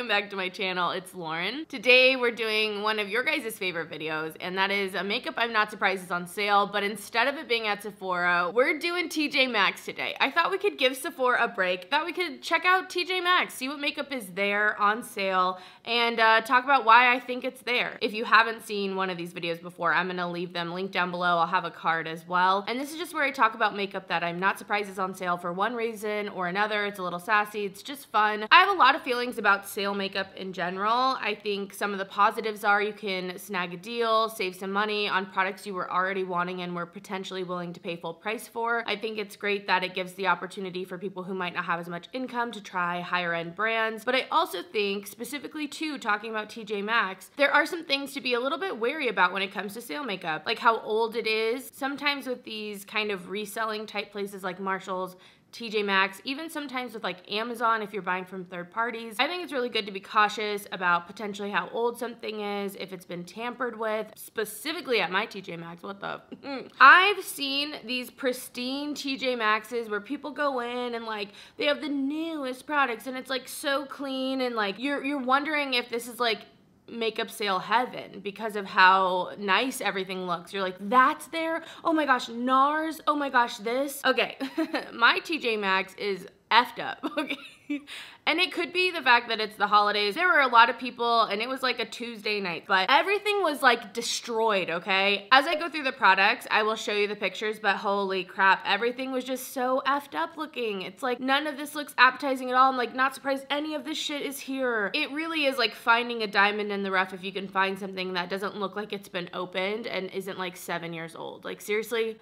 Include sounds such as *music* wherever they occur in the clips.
welcome back to my channel. It's Lauren. Today we're doing one of your guys' favorite videos, and that is a makeup I'm not surprised is on sale, but instead of it being at Sephora, we're doing TJ Maxx today. I thought we could give Sephora a break, thought we could check out TJ Maxx, see what makeup is there on sale, and uh, talk about why I think it's there. If you haven't seen one of these videos before, I'm gonna leave them linked down below. I'll have a card as well. And this is just where I talk about makeup that I'm not surprised is on sale for one reason or another. It's a little sassy, it's just fun. I have a lot of feelings about sale makeup in general. I think some of the positives are you can snag a deal, save some money on products you were already wanting and were potentially willing to pay full price for. I think it's great that it gives the opportunity for people who might not have as much income to try higher end brands. But I also think, specifically too, talking about TJ Maxx, there are some things to be a little bit wary about when it comes to sale makeup, like how old it is. Sometimes with these kind of reselling type places like Marshall's, TJ Maxx, even sometimes with like Amazon if you're buying from third parties. I think it's really good to be cautious about potentially how old something is, if it's been tampered with, specifically at my TJ Maxx, what the? Mm. I've seen these pristine TJ Maxxes where people go in and like they have the newest products and it's like so clean and like you're you're wondering if this is like makeup sale heaven because of how nice everything looks. You're like, that's there? Oh my gosh, NARS? Oh my gosh, this? Okay, *laughs* my TJ Maxx is effed up, *laughs* okay? *laughs* and it could be the fact that it's the holidays. There were a lot of people and it was like a Tuesday night, but everything was like destroyed, okay? As I go through the products, I will show you the pictures, but holy crap, everything was just so effed up looking. It's like none of this looks appetizing at all. I'm like not surprised any of this shit is here. It really is like finding a diamond in the rough if you can find something that doesn't look like it's been opened and isn't like seven years old. Like seriously,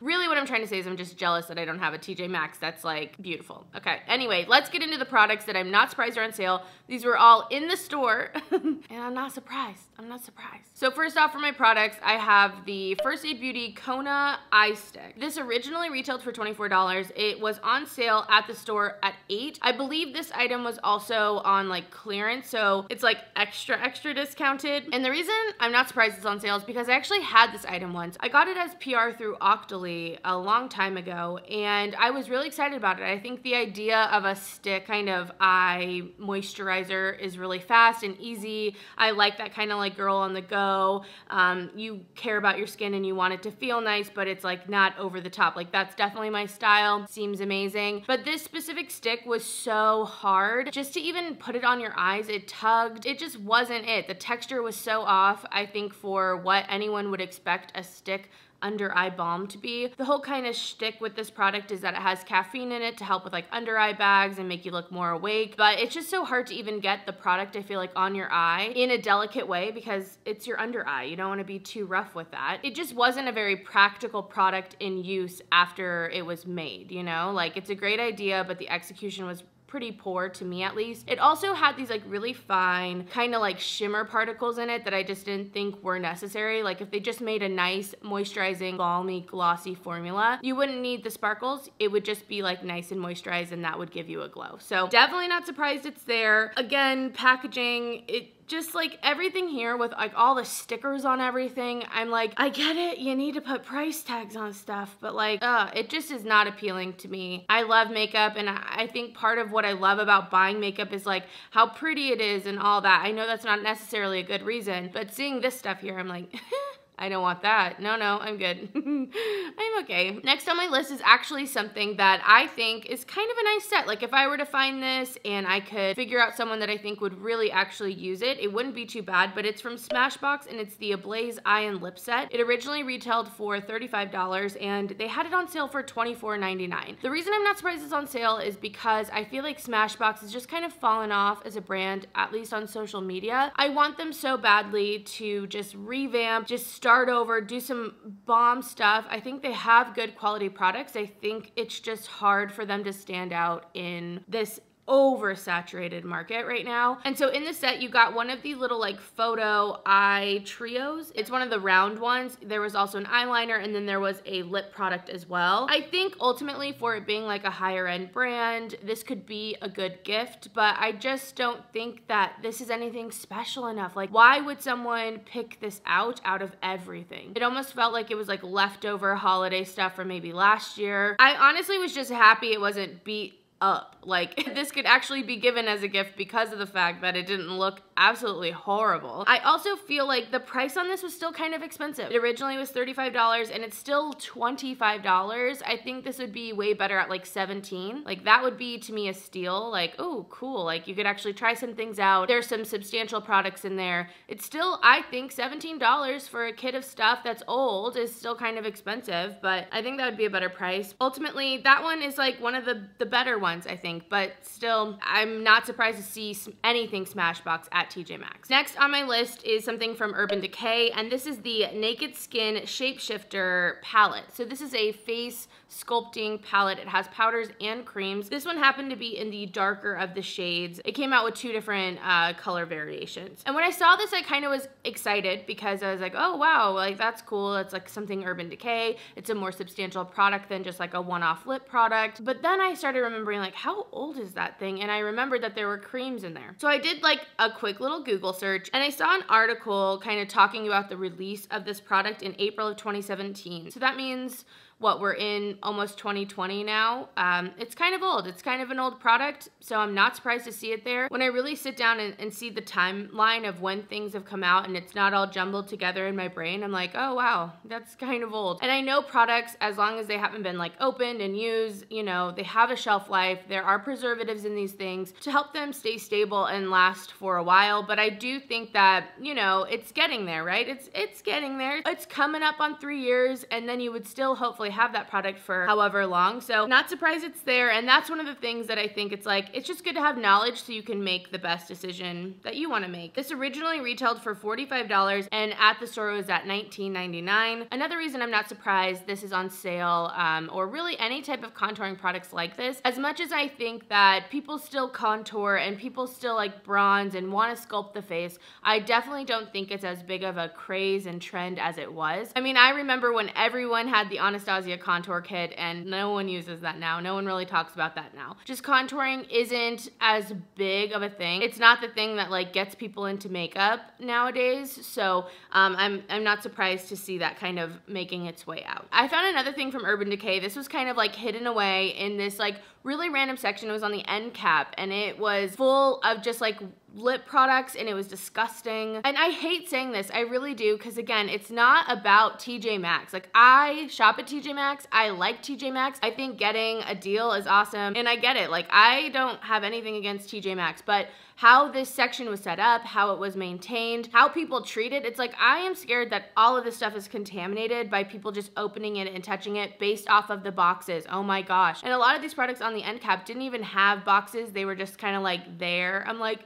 Really what I'm trying to say is I'm just jealous that I don't have a TJ Maxx that's like beautiful. Okay, anyway, let's get into the products that I'm not surprised are on sale. These were all in the store *laughs* and I'm not surprised. I'm not surprised. So first off for my products, I have the First Aid Beauty Kona Eye Stick. This originally retailed for $24. It was on sale at the store at 8 I believe this item was also on like clearance, so it's like extra, extra discounted. And the reason I'm not surprised it's on sale is because I actually had this item once. I got it as PR through Octoly a long time ago and I was really excited about it. I think the idea of a stick kind of eye moisturizer is really fast and easy. I like that kind of like girl on the go. Um, you care about your skin and you want it to feel nice but it's like not over the top. Like that's definitely my style. Seems amazing. But this specific stick was so hard. Just to even put it on your eyes, it tugged. It just wasn't it. The texture was so off, I think, for what anyone would expect a stick under eye balm to be. The whole kind of shtick with this product is that it has caffeine in it to help with like under eye bags and make you look more awake. But it's just so hard to even get the product, I feel like, on your eye in a delicate way because it's your under eye. You don't want to be too rough with that. It just wasn't a very practical product in use after it was made, you know? Like it's a great idea, but the execution was pretty poor to me at least. It also had these like really fine kind of like shimmer particles in it that I just didn't think were necessary. Like if they just made a nice moisturizing balmy glossy formula, you wouldn't need the sparkles. It would just be like nice and moisturized and that would give you a glow. So definitely not surprised it's there. Again, packaging, it just like everything here with like all the stickers on everything, I'm like, I get it, you need to put price tags on stuff, but like, uh, it just is not appealing to me. I love makeup and I think part of what I love about buying makeup is like how pretty it is and all that. I know that's not necessarily a good reason, but seeing this stuff here, I'm like, *laughs* I don't want that. No, no, I'm good. *laughs* I'm okay. Next on my list is actually something that I think is kind of a nice set. Like if I were to find this and I could figure out someone that I think would really actually use it, it wouldn't be too bad, but it's from Smashbox and it's the Ablaze Eye and Lip Set. It originally retailed for $35 and they had it on sale for $24.99. The reason I'm not surprised it's on sale is because I feel like Smashbox has just kind of fallen off as a brand, at least on social media. I want them so badly to just revamp, just start start over, do some bomb stuff. I think they have good quality products. I think it's just hard for them to stand out in this oversaturated market right now. And so in the set, you got one of the little like photo eye trios. It's one of the round ones. There was also an eyeliner and then there was a lip product as well. I think ultimately for it being like a higher end brand, this could be a good gift, but I just don't think that this is anything special enough. Like why would someone pick this out out of everything? It almost felt like it was like leftover holiday stuff from maybe last year. I honestly was just happy it wasn't beat up. Like *laughs* this could actually be given as a gift because of the fact that it didn't look absolutely horrible. I also feel like the price on this was still kind of expensive. It originally was $35 and it's still $25. I think this would be way better at like 17. Like that would be to me a steal. Like, oh, cool. Like you could actually try some things out. There's some substantial products in there. It's still, I think $17 for a kit of stuff that's old is still kind of expensive, but I think that would be a better price. Ultimately, that one is like one of the, the better ones, I think, but still, I'm not surprised to see anything Smashbox at TJ Maxx. Next on my list is something from Urban Decay, and this is the Naked Skin Shapeshifter palette. So this is a face sculpting palette. It has powders and creams. This one happened to be in the darker of the shades. It came out with two different uh, color variations. And when I saw this, I kind of was excited because I was like, oh wow, like that's cool. It's like something Urban Decay. It's a more substantial product than just like a one-off lip product. But then I started remembering like, how old is that thing? And I remembered that there were creams in there. So I did like a quick little Google search and I saw an article kind of talking about the release of this product in April of 2017. So that means what we're in almost 2020 now. Um, it's kind of old. It's kind of an old product, so I'm not surprised to see it there. When I really sit down and, and see the timeline of when things have come out and it's not all jumbled together in my brain, I'm like, oh wow, that's kind of old. And I know products, as long as they haven't been like opened and used, you know, they have a shelf life. There are preservatives in these things to help them stay stable and last for a while. But I do think that, you know, it's getting there, right? It's it's getting there. It's coming up on three years, and then you would still hopefully have that product for however long. So not surprised it's there. And that's one of the things that I think it's like, it's just good to have knowledge so you can make the best decision that you want to make. This originally retailed for $45 and at the store it was at $19.99. Another reason I'm not surprised this is on sale um, or really any type of contouring products like this. As much as I think that people still contour and people still like bronze and want to sculpt the face, I definitely don't think it's as big of a craze and trend as it was. I mean, I remember when everyone had the Anastasia Anastasia contour kit and no one uses that now. No one really talks about that now. Just contouring isn't as big of a thing. It's not the thing that like gets people into makeup nowadays. So um, I'm, I'm not surprised to see that kind of making its way out. I found another thing from Urban Decay. This was kind of like hidden away in this like really random section. It was on the end cap and it was full of just like lip products and it was disgusting. And I hate saying this, I really do, because again, it's not about TJ Maxx. Like I shop at TJ Maxx, I like TJ Maxx. I think getting a deal is awesome and I get it. Like I don't have anything against TJ Maxx, but how this section was set up, how it was maintained, how people treat it. It's like I am scared that all of this stuff is contaminated by people just opening it and touching it based off of the boxes. Oh my gosh. And a lot of these products on the end cap didn't even have boxes. They were just kind of like there. I'm like,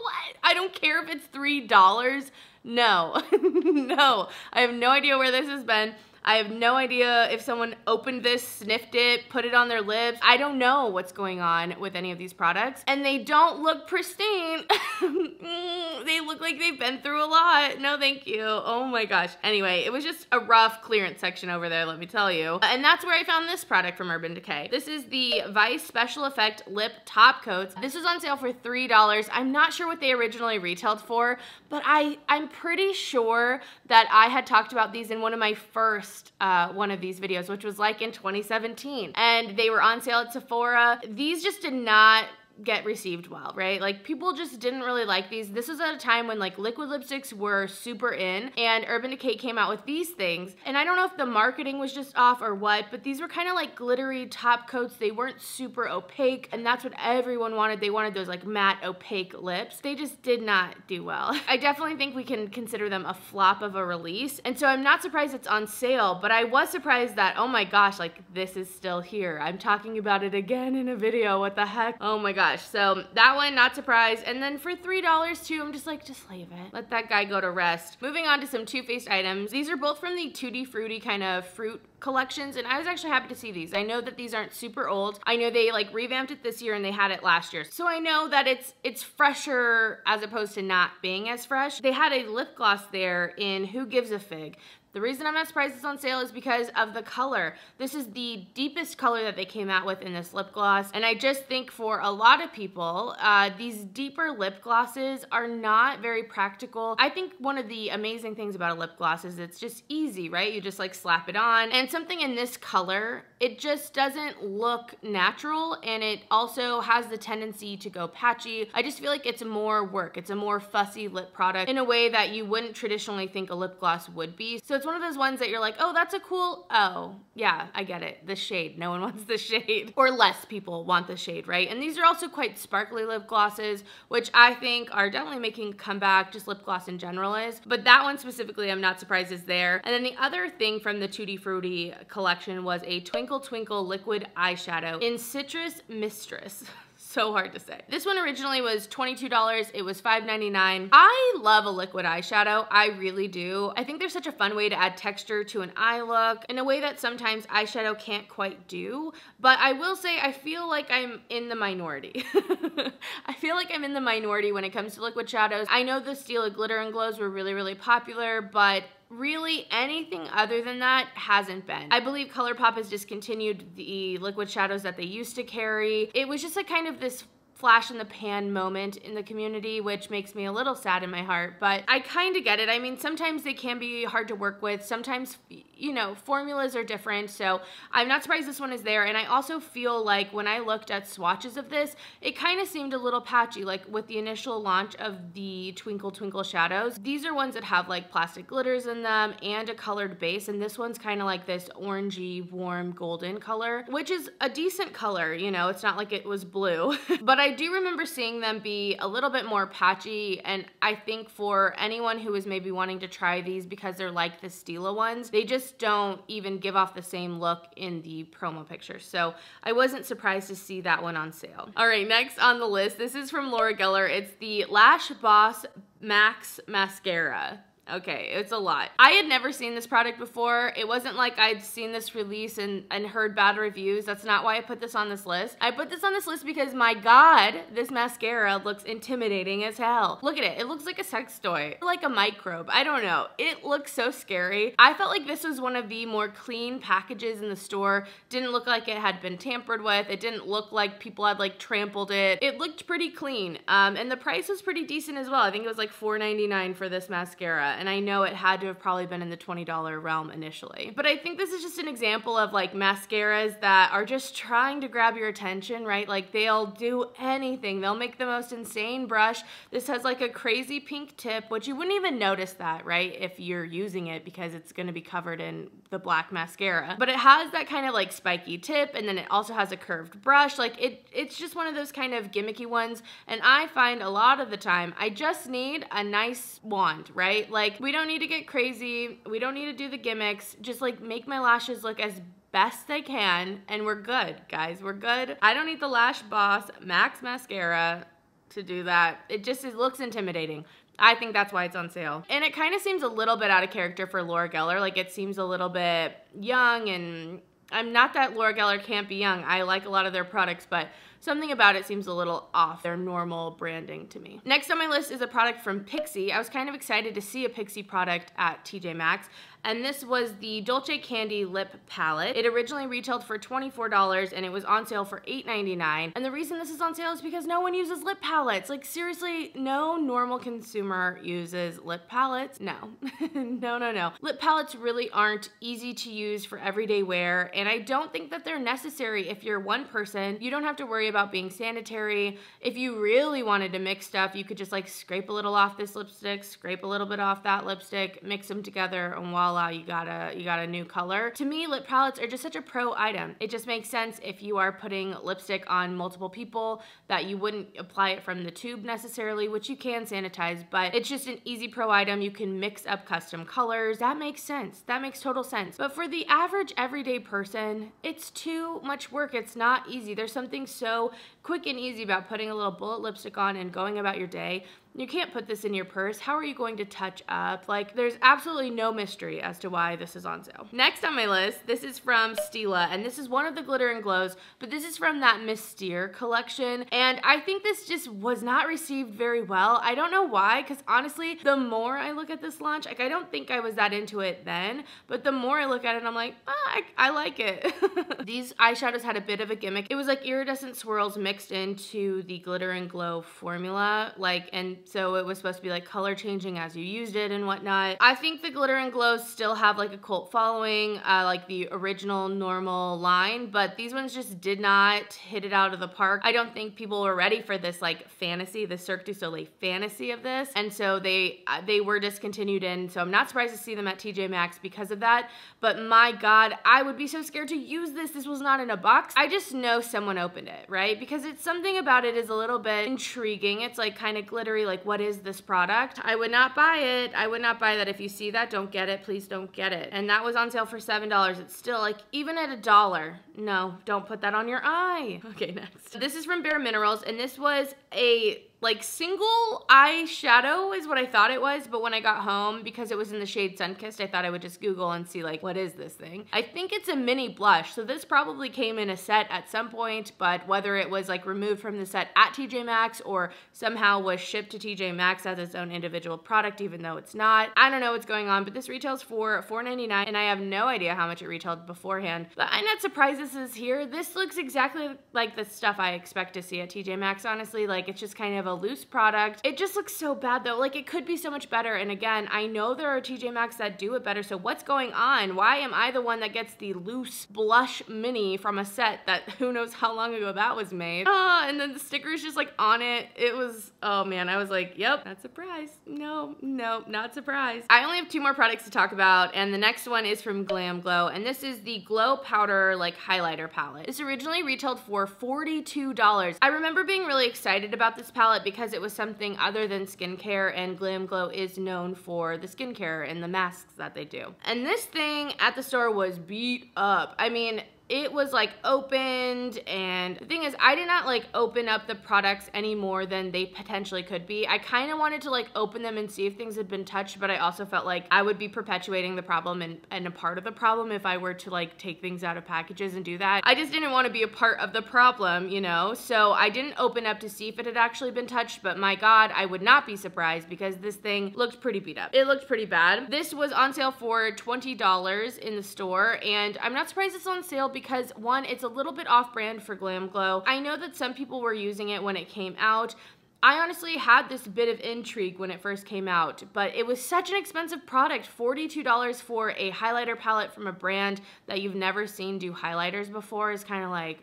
what? I don't care if it's $3. No, *laughs* no. I have no idea where this has been. I have no idea if someone opened this, sniffed it, put it on their lips. I don't know what's going on with any of these products. And they don't look pristine. *laughs* Mm, they look like they've been through a lot. No, thank you. Oh my gosh. Anyway, it was just a rough clearance section over there, let me tell you. And that's where I found this product from Urban Decay. This is the Vice Special Effect Lip Top Coats. This is on sale for $3. I'm not sure what they originally retailed for, but I, I'm pretty sure that I had talked about these in one of my first uh, one of these videos, which was like in 2017. And they were on sale at Sephora. These just did not get received well, right? Like people just didn't really like these. This was at a time when like liquid lipsticks were super in and Urban Decay came out with these things. And I don't know if the marketing was just off or what, but these were kind of like glittery top coats. They weren't super opaque and that's what everyone wanted. They wanted those like matte opaque lips. They just did not do well. *laughs* I definitely think we can consider them a flop of a release. And so I'm not surprised it's on sale, but I was surprised that, oh my gosh, like this is still here. I'm talking about it again in a video. What the heck? Oh my gosh So that one, not surprised. And then for $3 too, I'm just like, just leave it. Let that guy go to rest. Moving on to some Too Faced items. These are both from the Tutti Frutti kind of fruit collections and I was actually happy to see these. I know that these aren't super old. I know they like revamped it this year and they had it last year. So I know that it's it's fresher as opposed to not being as fresh. They had a lip gloss there in Who Gives a Fig. The reason I'm not surprised it's on sale is because of the color. This is the deepest color that they came out with in this lip gloss. And I just think for a lot of people, uh, these deeper lip glosses are not very practical. I think one of the amazing things about a lip gloss is it's just easy, right? You just like slap it on. And something in this color, it just doesn't look natural and it also has the tendency to go patchy. I just feel like it's more work. It's a more fussy lip product in a way that you wouldn't traditionally think a lip gloss would be. So it's one of those ones that you're like, oh, that's a cool, oh, yeah, I get it. The shade, no one *laughs* wants the shade. Or less people want the shade, right? And these are also quite sparkly lip glosses, which I think are definitely making comeback, just lip gloss in general is. But that one specifically, I'm not surprised is there. And then the other thing from the Tutti Frutti collection was a Twinkle Twinkle liquid eyeshadow in Citrus Mistress. *laughs* so hard to say. This one originally was $22. It was $5.99. I love a liquid eyeshadow. I really do. I think there's such a fun way to add texture to an eye look in a way that sometimes eyeshadow can't quite do. But I will say I feel like I'm in the minority. *laughs* I feel like I'm in the minority when it comes to liquid shadows. I know the Stila Glitter and Glows were really, really popular, but really anything other than that hasn't been. I believe ColourPop has discontinued the liquid shadows that they used to carry. It was just a kind of this flash in the pan moment in the community, which makes me a little sad in my heart. But I kind of get it. I mean, sometimes they can be hard to work with. Sometimes, you know, formulas are different. So I'm not surprised this one is there. And I also feel like when I looked at swatches of this, it kind of seemed a little patchy. Like with the initial launch of the Twinkle Twinkle shadows, these are ones that have like plastic glitters in them and a colored base. And this one's kind of like this orangey, warm, golden color, which is a decent color. You know, it's not like it was blue. *laughs* but I do remember seeing them be a little bit more patchy and I think for anyone who is maybe wanting to try these because they're like the Stila ones, they just don't even give off the same look in the promo picture. So I wasn't surprised to see that one on sale. All right, next on the list, this is from Laura Geller. It's the Lash Boss Max Mascara. Okay, it's a lot. I had never seen this product before. It wasn't like I'd seen this release and, and heard bad reviews. That's not why I put this on this list. I put this on this list because my God, this mascara looks intimidating as hell. Look at it. It looks like a sex toy, like a microbe. I don't know. It looks so scary. I felt like this was one of the more clean packages in the store. Didn't look like it had been tampered with. It didn't look like people had like trampled it. It looked pretty clean. Um, and the price was pretty decent as well. I think it was like $4.99 for this mascara and I know it had to have probably been in the $20 realm initially. But I think this is just an example of like mascaras that are just trying to grab your attention, right? Like they'll do anything. They'll make the most insane brush. This has like a crazy pink tip, which you wouldn't even notice that, right? If you're using it because it's gonna be covered in the black mascara. But it has that kind of like spiky tip and then it also has a curved brush. Like it, it's just one of those kind of gimmicky ones. And I find a lot of the time, I just need a nice wand, right? Like like, we don't need to get crazy. We don't need to do the gimmicks. Just like make my lashes look as best they can and we're good, guys. We're good. I don't need the Lash Boss Max Mascara to do that. It just it looks intimidating. I think that's why it's on sale. And it kind of seems a little bit out of character for Laura Geller. Like it seems a little bit young and I'm not that Laura Geller can't be young. I like a lot of their products, but something about it seems a little off their normal branding to me. Next on my list is a product from Pixi. I was kind of excited to see a Pixi product at TJ Maxx and this was the Dulce Candy Lip Palette. It originally retailed for $24 and it was on sale for $8.99. And the reason this is on sale is because no one uses lip palettes. Like seriously, no normal consumer uses lip palettes. No, *laughs* no, no, no. Lip palettes really aren't easy to use for everyday wear and I don't think that they're necessary if you're one person. You don't have to worry about being sanitary. If you really wanted to mix stuff, you could just like scrape a little off this lipstick, scrape a little bit off that lipstick, mix them together and while voila, you got a you got a new color. To me, lip palettes are just such a pro item. It just makes sense if you are putting lipstick on multiple people that you wouldn't apply it from the tube necessarily, which you can sanitize, but it's just an easy pro item. You can mix up custom colors. That makes sense. That makes total sense. But for the average everyday person, it's too much work. It's not easy. There's something so quick and easy about putting a little bullet lipstick on and going about your day You can't put this in your purse. How are you going to touch up? Like, there's absolutely no mystery as to why this is on sale. Next on my list, this is from Stila, and this is one of the glitter and glows, but this is from that Mystere collection, and I think this just was not received very well. I don't know why, because honestly, the more I look at this launch, like, I don't think I was that into it then, but the more I look at it, I'm like, ah, I, I like it. *laughs* These eyeshadows had a bit of a gimmick. It was like iridescent swirls mixed into the glitter and glow formula, like, and so it was supposed to be like color changing as you used it and whatnot. I think the glitter and glows still have like a cult following, uh, like the original normal line, but these ones just did not hit it out of the park. I don't think people were ready for this like fantasy, the Cirque du Soleil fantasy of this, and so they uh, they were discontinued. And so I'm not surprised to see them at TJ Maxx because of that. But my God, I would be so scared to use this. This was not in a box. I just know someone opened it, right? Because it's something about it is a little bit intriguing. It's like kind of glittery, like what is is this product. I would not buy it. I would not buy that. If you see that, don't get it. Please don't get it. And that was on sale for $7. It's still like, even at a dollar, no, don't put that on your eye. *laughs* Okay, next. This is from Bare Minerals, and this was a like single eyeshadow is what I thought it was, but when I got home, because it was in the shade Sunkissed, I thought I would just Google and see like, what is this thing? I think it's a mini blush, so this probably came in a set at some point, but whether it was like removed from the set at TJ Maxx or somehow was shipped to TJ Maxx as its own individual product, even though it's not. I don't know what's going on, but this retails for $4.99 and I have no idea how much it retailed beforehand. But I'm not surprised this is here. This looks exactly like the stuff I expect to see at TJ Maxx, honestly. Like it's just kind of a loose product. It just looks so bad though. Like it could be so much better. And again, I know there are TJ Maxx that do it better. So what's going on? Why am I the one that gets the loose blush mini from a set that *laughs* who knows how long ago that was made? Ah, and then the sticker's just like on it. It was, oh man, I was like, yep, not surprised. No, no, not surprised. I only have two more products to talk about. And the next one is from Glam Glow. And this is the Glow Powder like highlighter palette. This originally retailed for $42. I remember being really excited about this palette because it was something other than skincare and Glam Glow is known for the skincare and the masks that they do. And this thing at the store was beat up. I mean, it was like opened and the thing is I did not like open up the products any more than they potentially could be. I kind of wanted to like open them and see if things had been touched but I also felt like I would be perpetuating the problem and, and a part of the problem if I were to like take things out of packages and do that. I just didn't want to be a part of the problem, you know? So I didn't open up to see if it had actually been touched but my god I would not be surprised because this thing looked pretty beat up. It looked pretty bad. This was on sale for $20 in the store and I'm not surprised it's on sale because because one, it's a little bit off brand for Glam Glow. I know that some people were using it when it came out. I honestly had this bit of intrigue when it first came out, but it was such an expensive product. $42 for a highlighter palette from a brand that you've never seen do highlighters before is kind of like,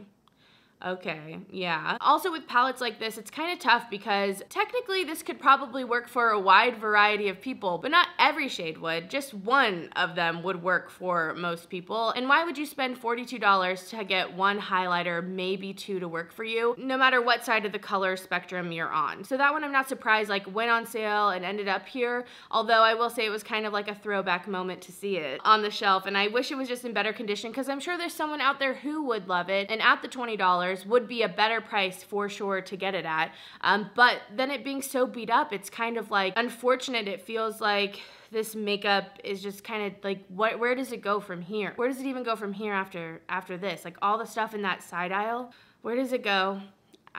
Okay, yeah. Also with palettes like this, it's kind of tough because technically this could probably work for a wide variety of people, but not every shade would. Just one of them would work for most people. And why would you spend $42 to get one highlighter, maybe two to work for you, no matter what side of the color spectrum you're on? So that one I'm not surprised like went on sale and ended up here, although I will say it was kind of like a throwback moment to see it on the shelf and I wish it was just in better condition because I'm sure there's someone out there who would love it. And at the $20, would be a better price for sure to get it at. Um, but then it being so beat up, it's kind of like unfortunate. It feels like this makeup is just kind of like what where does it go from here where does it even go from here after after this like all the stuff in that side aisle where does it go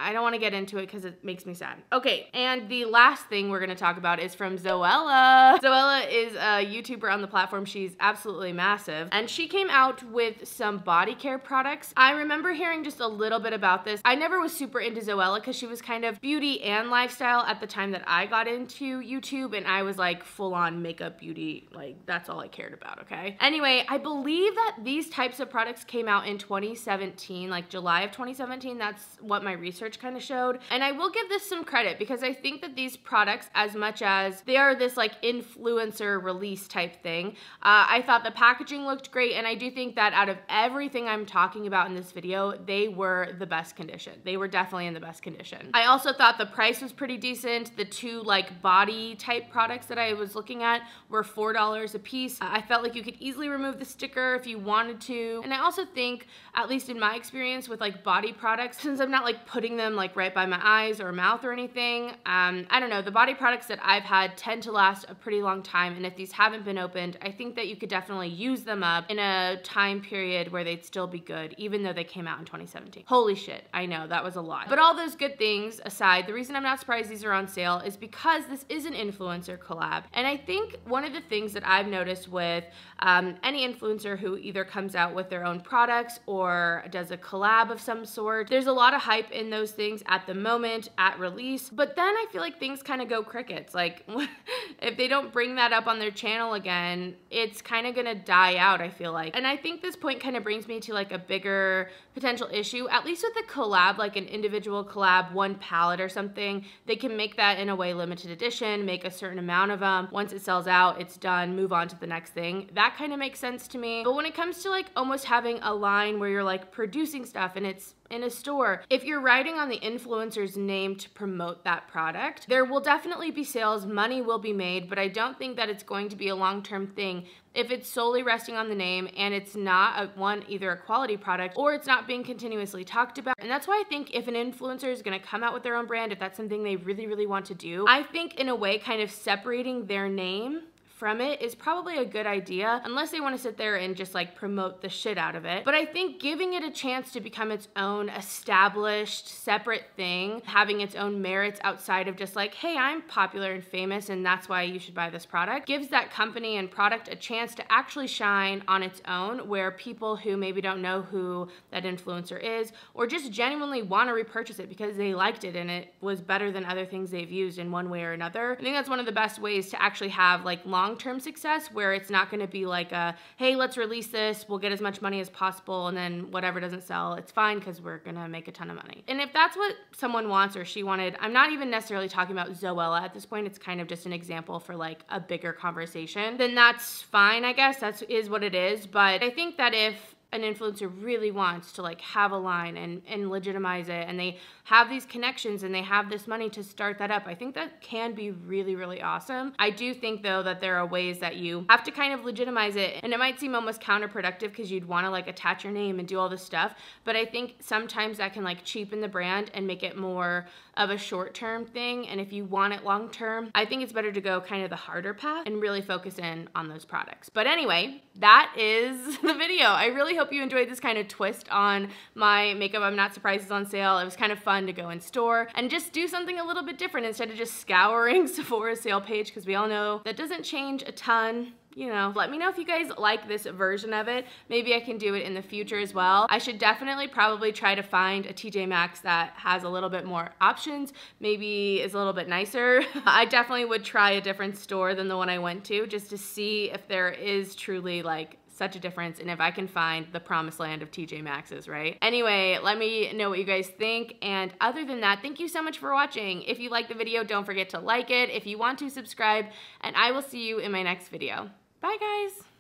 I don't want to get into it because it makes me sad. Okay, and the last thing we're going to talk about is from Zoella. Zoella is a YouTuber on the platform. She's absolutely massive. And she came out with some body care products. I remember hearing just a little bit about this. I never was super into Zoella because she was kind of beauty and lifestyle at the time that I got into YouTube and I was like full on makeup beauty. Like that's all I cared about, okay? Anyway, I believe that these types of products came out in 2017, like July of 2017. That's what my research kind of showed. And I will give this some credit because I think that these products, as much as they are this like influencer release type thing, uh, I thought the packaging looked great. And I do think that out of everything I'm talking about in this video, they were the best condition. They were definitely in the best condition. I also thought the price was pretty decent. The two like body type products that I was looking at were $4 a piece. I felt like you could easily remove the sticker if you wanted to. And I also think, at least in my experience with like body products, since I'm not like putting putting them like right by my eyes or mouth or anything. Um, I don't know. The body products that I've had tend to last a pretty long time. And if these haven't been opened, I think that you could definitely use them up in a time period where they'd still be good, even though they came out in 2017. Holy shit. I know that was a lot. But all those good things aside, the reason I'm not surprised these are on sale is because this is an influencer collab. And I think one of the things that I've noticed with um, any influencer who either comes out with their own products or does a collab of some sort, there's a lot of hype in those things at the moment, at release. But then I feel like things kind of go crickets. Like *laughs* if they don't bring that up on their channel again, it's kind of gonna die out, I feel like. And I think this point kind of brings me to like a bigger potential issue, at least with a collab, like an individual collab, one palette or something, they can make that in a way limited edition, make a certain amount of them. Once it sells out, it's done, move on to the next thing. That kind of makes sense to me. But when it comes to like almost having a line where you're like producing stuff and it's in a store. If you're writing on the influencer's name to promote that product, there will definitely be sales, money will be made, but I don't think that it's going to be a long-term thing. If it's solely resting on the name and it's not a, one either a quality product or it's not being continuously talked about. And that's why i think if an influencer is going to come out with their own brand if that's something they really really want to do i think in a way kind of separating their name from it is probably a good idea unless they want to sit there and just like promote the shit out of it. But I think giving it a chance to become its own established, separate thing, having its own merits outside of just like, hey, I'm popular and famous and that's why you should buy this product, gives that company and product a chance to actually shine on its own where people who maybe don't know who that influencer is or just genuinely want to repurchase it because they liked it and it was better than other things they've used in one way or another. I think that's one of the best ways to actually have like long long-term success where it's not going to be like a hey let's release this we'll get as much money as possible and then whatever doesn't sell it's fine because we're going to make a ton of money. And if that's what someone wants or she wanted i'm not even necessarily talking about zoella at this point it's kind of just an example for like a bigger conversation then that's fine i guess that's is what it is but i think that if an influencer really wants to like have a line and, and legitimize it and they have these connections and they have this money to start that up i think that can be really really awesome. I do think though that there are ways that you have to kind of legitimize it and it might seem almost counterproductive because you'd want to like attach your name and do all this stuff but i think sometimes that can like cheapen the brand and make it more of a short term thing and if you want it long term i think it's better to go kind of the harder path and really focus in on those products. But anyway that is *laughs* the video. I really hope you enjoyed this kind of twist on my makeup I'm Not Surprised is on sale. It was kind of fun to go in store and just do something a little bit different instead of just scouring *laughs* Sephora's sale page because we all know that doesn't change a ton you know, let me know if you guys like this version of it. Maybe I can do it in the future as well. I should definitely probably try to find a TJ Maxx that has a little bit more options, maybe is a little bit nicer. *laughs* I definitely would try a different store than the one I went to just to see if there is truly like such a difference and if I can find the promised land of TJ Maxx's, right? Anyway, let me know what you guys think. And other than that, thank you so much for watching. If you like the video, don't forget to like it. If you want to, subscribe. And I will see you in my next video. Bye, guys.